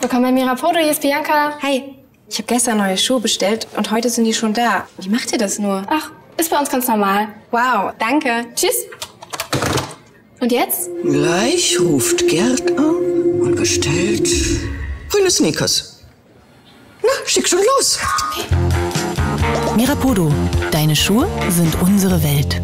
Willkommen bei Mirapodo, hier ist Bianca. Hi, ich habe gestern neue Schuhe bestellt und heute sind die schon da. Wie macht ihr das nur? Ach, ist bei uns ganz normal. Wow, danke. Tschüss. Und jetzt? Gleich ruft Gerd an und bestellt grüne Sneakers. Na, schick schon los. Mirapodo, deine Schuhe sind unsere Welt.